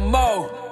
no more.